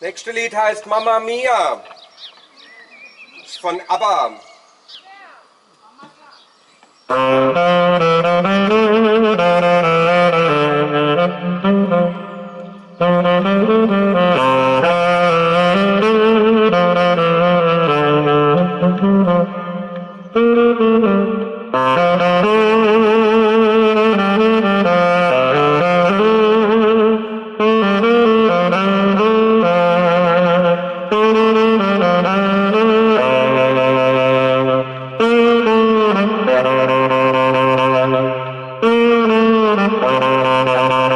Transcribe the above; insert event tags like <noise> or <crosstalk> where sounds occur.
Nächste Lied heißt Mama Mia. Ist von ABBA. Thank <laughs> Thank you.